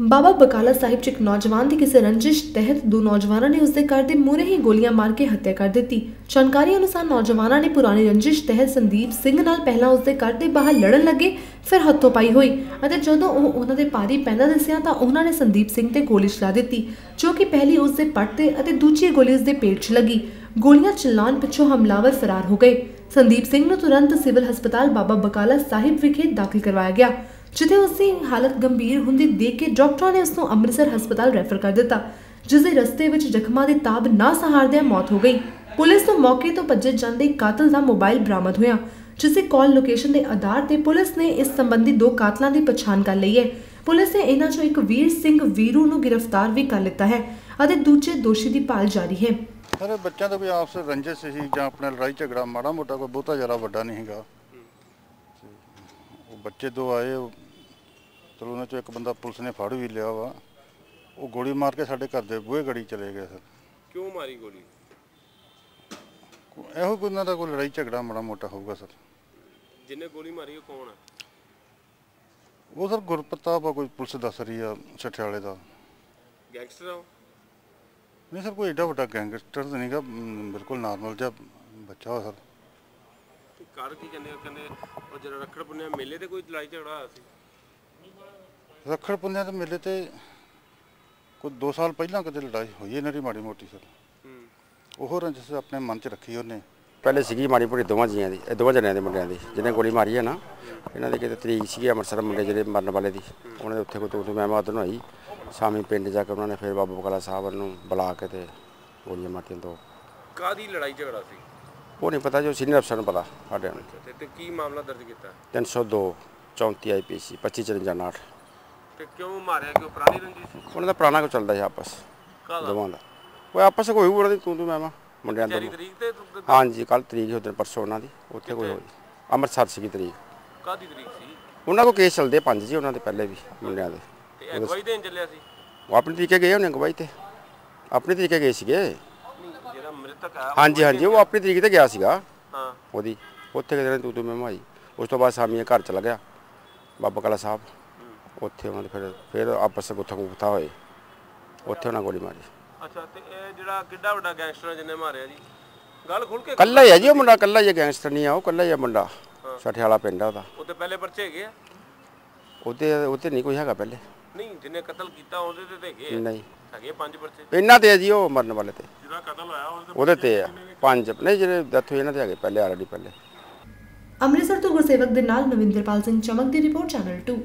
ਬਾਬਾ ਬਕਾਲਾ ਸਾਹਿਬ ਚ ਇੱਕ ਨੌਜਵਾਨ ਦੀ ਕਿਸੇ ਰੰਜਿਸ਼ ਤਹਿਤ ਦੋ ਨੌਜਵਾਨਾਂ ਨੇ ਉਸਦੇ ਘਰ ਦੇ ਮੂਹਰੇ ਹੀ ਗੋਲੀਆਂ ਮਾਰ ਕੇ ਹੱਤਿਆ ਕਰ ਦਿੱਤੀ। ਜਾਣਕਾਰੀ ਅਨੁਸਾਰ ਨੌਜਵਾਨਾਂ ਨੇ ਪੁਰਾਣੀ ਰੰਜਿਸ਼ ਤਹਿਤ ਸੰਦੀਪ ਸਿੰਘ ਨਾਲ ਪਹਿਲਾਂ ਉਸਦੇ ਘਰ ਦੇ ਬਾਹਰ ਲੜਨ ਲੱਗੇ, ਫਿਰ ਹੱਥੋਂ ਪਾਈ ਹੋਈ ਅਤੇ ਜਦੋਂ ਉਹ ਉਹਨਾਂ ਦੇ ਪਾਰੀ ਪੈਂਦਾ ਦੱਸਿਆ ਤਾਂ ਉਹਨਾਂ ਨੇ ਸੰਦੀਪ ਸਿੰਘ ਤੇ ਗੋਲੀ ਚਲਾ ਦਿੱਤੀ, ਜੋ ਕਿ ਪਹਿਲੀ ਉਸਦੇ ਪੱਟ ਤੇ ਅਤੇ ਦੂਜੀ ਗੋਲੀ ਉਸਦੇ ਪੇਟ 'ਚ ਲੱਗੀ। ਗੋਲੀਆਂ ਚਲਾਉਣ ਪਿੱਛੋਂ ਹਮਲਾਵਰ ਫਰਾਰ ਹੋ ਗਏ। ਸੰਦੀਪ ਸਿੰਘ ਨੂੰ ਤੁਰੰਤ ਸਿਵਲ ਹਸਪਤਾਲ ਬਾਬਾ ਬਕਾਲਾ ਸਾਹਿਬ ਵਿਖੇ ਦਾਖਲ ਕਰਵਾਇਆ ਗਿਆ। ਜਿੱਥੇ ਉਸ ਦੀ ਹਾਲਤ ਗੰਭੀਰ ਹੁੰਦੀ ਦੇਖ ਕੇ ਡਾਕਟਰਾਂ ਨੇ ਉਸ ਨੂੰ ਅੰਮ੍ਰਿਤਸਰ ਹਸਪਤਾਲ ਰੈਫਰ ਕਰ ਦਿੱਤਾ, ਜਿਸ ਦੇ ਰਸਤੇ ਵਿੱਚ ਜ਼ਖਮਾਂ ਦੀ ਤਾਬ ਨਾ ਸਹਾਰਦਿਆਂ ਮੌਤ ਹੋ ਗਈ। ਪੁਲਿਸ ਨੂੰ ਮੌਕੇ ਤੋਂ ਭੱਜੇ ਜਾਂਦੇ ਕਾਤਲ ਦਾ ਮੋਬਾਈਲ ਬਰਾਮਦ ਹੋਇਆ, ਜਿਸ ਦੀ ਕਾਲ ਲੋਕੇਸ਼ਨ ਦੇ ਆਧਾਰ ਤੇ ਪੁਲਿਸ ਨੇ ਇਸ ਸੰਬੰਧੀ ਦੋ ਕਾਤਲਾਂ ਦੀ ਪਛਾਣ ਕਰ ਲਈ ਹੈ। ਪੁਲਿਸ ਨੇ ਇਹਨਾਂ ਚੋਂ ਇੱਕ ਵੀਰ ਸਿੰਘ ਵੀਰੂ ਨੂੰ ਗ੍ਰਿਫਤਾਰ ਵੀ ਕਰ ਲਿੱਤਾ ਹੈ ਅਤੇ ਦੂਜੇ ਦੋਸ਼ੀ ਦੀ ਭਾਲ ਜਾਰੀ ਹੈ। ਸਾਰੇ ਬੱਚਿਆਂ ਦਾ ਕੋਈ ਆਪਸ ਰੰਜਿਸ਼ ਸੀ ਜਾਂ ਆਪਣਾ ਲੜਾਈ ਝਗੜਾ ਮਾੜਾ ਮੋਟਾ ਕੋਈ ਬਹੁਤਾ ਜ਼ਿਆਦਾ ਵੱਡਾ ਨਹੀਂ ਹੈਗਾ। ਉਹ ਬੱਚੇ ਦੋ ਆਏ ਉਹ- ਚਲੋ ਉਹਨਾਂ ਚੋਂ ਇੱਕ ਬੰਦਾ ਪੁਲਿਸ ਨੇ ਫੜ ਵੀ ਲਿਆ ਵਾ। ਉਹ ਗੋਲੀ ਮਾਰ ਕੇ ਸਾਡੇ ਘਰ ਦੇ ਬੂਹੇ ਗੜੀ ਚਲੇ ਗਏ ਸਰ। ਕਿਉਂ ਮਾਰੀ ਗੋਲੀ? ਕੋ- ਇਹੋ ਕੋਈ ਉਹਨਾਂ ਦਾ ਕੋਈ ਲੜਾਈ ਝਗੜਾ ਮਾੜਾ ਮੋਟਾ ਹੋਊਗਾ ਸਰ। ਜਿਹਨੇ ਗੋਲੀ ਮਾਰੀ ਉਹ ਕੌਣ ਆ? ਉਹ ਸਰ ਗੁਰਪ੍ਰਤਾਪ ਆ ਕੋਈ ਪੁਲਿਸ ਦੱਸ ਰਹੀ ਆ ਛਠਿਆਲੇ ਦਾ। ਗੈਂਗਸਟਰ ਆ ਉਹ? ਨਹੀਂ ਸਰ ਕੋਈ ਏਡਾ ਵੱਡਾ ਗੈਂਗਸਟਰ ਤਾਂ ਨਹੀਂਗਾ ਬਿਲਕੁਲ ਨਾਰਮਲ ਜਿਹਾ ਬੱਚਾ ਵਾ ਸਰ। ਕਰ ਕੀ ਕਹਿੰਦੇ ਆ? ਕਹਿੰਦੇ ਉਹ ਜਿਹੜਾ ਰੱਖੜ ਪੁੰਨਿਆ ਮੇਲੇ ਤੇ ਕੋਈ ਲੜਾਈ ਝਗੜਾ ਹੋਇਆ ਸੀ? ਰੱਖੜ ਪੁੰਨਿਆ ਦੇ ਮੇਲੇ ਤੇ ਕੋਈ 2 ਸਾਲ ਪਹਿਲਾਂ ਕਦੇ ਲੜਾਈ ਹੋਈ ਇਹਨਾਂ ਦੀ ਮਾੜੀ ਮੋਟੀ ਸਰ। ਉਹ ਰੰਜਿਸ਼ ਆਪਣੇ ਮਨ 'ਚ ਰੱਖੀ ਉਹਨੇ। ਪਹਿਲੇ ਸੀਗੀ ਮਾੜੀ ਪੂਰੀ ਦੋਵਾਂ ਜੀਆਂ ਦੀ ਇਹ ਦੋਵਾਂ ਜਣਿਆਂ ਦੇ ਮੁੰਡਿਆਂ ਦੀ ਜਿਹਨੇ ਗੋਲੀ ਮਾਰੀ ਹੈ ਨਾ। ਇਹਨਾਂ ਦੀ ਕਿਤੇ ਤਰੀਕ ਸੀਗੀ ਅੰਮ੍ਰਿਤਸਰ ਮੁੰਡੇ ਜਿਹੜੇ ਮਰਨ ਵਾਲੇ ਦੀ। ਉਹਨਾਂ ਦੇ ਉੱਥੇ ਕੋਈ ਤੂੰ ਮੈਂ ਮਾਦਨ ਹੋਈ। ਸ਼ਾਮੀ ਪਿੰਡ ਜਾ ਕੇ ਉਹਨਾਂ ਨੇ ਫਿਰ ਬਾਬਾ ਬਕਾਲਾ ਸਾਹਿਬ ਨੂੰ ਬੁਲਾ ਕੇ ਤੇ ਗੋਲੀਆਂ ਮਾਰਤੀਆਂ ਦੋ। ਕਾਦੀ ਲੜਾਈ ਝਗੜਾ ਸੀ? ਉਹ ਨਹੀਂ ਪਤਾ ਜੋ ਸੀਨੀਅਰ ਅਫਸਰ ਨੂੰ ਪਤਾ ਸਾਡੇ ਨੂੰ ਤੇ ਤੇ ਕੀ ਮਾਮਲਾ ਦਰਜ ਕੀਤਾ? 302 34 ਆਈਪੀਸੀ 2554 59 ਤੇ ਕਿਉਂ ਮਾਰਿਆ? ਕਿਉਂ ਪੁਰਾਣੀ ਰੰਜੀ ਸੀ ਉਹਨਾਂ ਦਾ ਪੁਰਾਣਾ ਕੋ ਚੱਲਦਾ ਸੀ ਆਪਸ ਕਾਹਦਾ? ਦੋਵਾਂ ਦਾ। ਕੋਈ ਆਪਸ ਕੋਈ ਹੋਊ ਉਹਨਾਂ ਦੀ ਤੂੰ ਤੂੰ ਮੈਂ ਮੈਂ ਮੁੰਡਿਆਂ ਦਾ ਤਰੀਕ ਤੇ ਤੂੰ- ਹਾਂਜੀ ਕੱਲ ਤਰੀਕ ਉਦੋਂ ਪਰਸੋਂ ਉਹਨਾਂ ਦੀ ਉੱਥੇ ਕੋਈ ਹੋਈ। ਅੰਮ੍ਰਿਤਸਰ ਸੀਗੀ ਤਰੀਕ। ਕਾਹਦੀ ਤਰੀਕ ਸੀ? ਉਹਨਾਂ ਕੋ ਕੇਸ ਚੱਲਦੇ ਪੰਜ ਜੀ ਉਹਨਾਂ ਦੇ ਪਹਿਲੇ ਵੀ ਮੁੰਡਿਆਂ ਦੇ। ਤੇ ਅਗਵਾਈ ਦੇਣ ਚੱਲਿਆ ਸੀ? ਉਹ ਆਪਣੀ ਤਰੀਕੇ ਗਏ ਉਹਨੇ ਅਗਵਾਈ ਤੇ। ਆਪਣੀ ਤਰੀਕੇ ਗਏ ਸੀਗੇ। ਹਾਂਜੀ ਹਾਂਜੀ ਉਹ ਆਪਣੀ ਤਰੀਕੇ ਤੇ ਗਿਆ ਸੀਗਾ। ਹਾਂ। ਉਹਦੀ। ਉੱਥੇ ਕਿਤੇ ਤੂੰ ਤੂੰ ਮੈਂ ਮਾਈ। ਉਸ ਤੋਂ ਬਾਅਦ ਸਾਮੀ ਘਰ ਚਲਾ ਗਿਆ ਬਾਬਾ ਕਲਾ ਸਾਹਿਬ। ਉੱਥੇ ਉਹਨਾਂ ਦੇ ਫਿਰ ਫਿਰ ਆਪਸ ਵਿੱਚ ਗੁੱਥਾ ਗੁੱਥਾ ਹੋਏ। ਉੱਥੇ ਉਹਨਾਂ ਗੋਲੀ ਮਾਰੀ। ਅੱਛਾ ਤੇ ਇਹ ਜਿਹੜਾ ਕਿੱਡਾ ਵੱਡਾ ਗੈਂਗਸਟਰ ਜਿਹਨੇ ਮਾਰਿਆ ਜੀ? ਗੱਲ ਖੁੱਲ ਕੇ ਕੱਲਾ ਹੀ ਹੈ ਜੀ ਉਹ ਮੁੰਡਾ ਕੱਲਾ ਹੀ ਹੈ ਗੈਂਗਸਟਰ ਨਹੀਂ ਆ ਉਹ ਕੱਲਾ ਹੀ ਹੈ ਮੁੰਡਾ। ਸਠਿਆਲਾ ਪਿੰਡ ਆ ਉਹਦਾ। ਉਹਦੇ ਪਹਿਲੇ ਪਰਚੇ ਹੈਗੇ ਆ? ਉਹਦੇ ਉਹਤੇ ਨਹੀਂ ਕੋਈ ਹੈਗਾ ਪਹਿਲੇ। ਨਹੀਂ ਜਿਹਨੇ ਕਤਲ ਕੀਤਾ ਉਹਦੇ ਤੇ ਤਾਂ ਹੈਗੇ ਆ। ਨਹੀਂ। ਹੈਗੇ ਪੰਜ ਪਰਚੇ? ਇਹਨਾਂ ਤੇ ਹੈ ਜੀ ਉਹ ਮਰਨ ਵਾਲੇ ਤੇ। ਜਿਹੜਾ ਕਤਲ ਹੋਇਆ ਉਹਦੇ ਤੇ ਆ। ਪੰਜ ਨਹੀਂ ਜਿਹੜੇ ਡੈਥ ਹੋਈ ਇਹਨਾਂ ਦੇ ਹੈਗੇ ਪਹਿਲੇ ਆਲਰੇਡੀ ਪਹਿਲੇ। ਅੰਮ੍ਰਿਤਸਰ ਤੋਂ ਗੁਰਸੇਵਕ ਦੇ ਨਾਲ ਨਵਿੰਦਰਪਾਲ ਸਿੰਘ ਚਮਕ ਦੀ ਰਿਪੋਰਟ ਚੈਨਲ 2